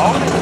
Home.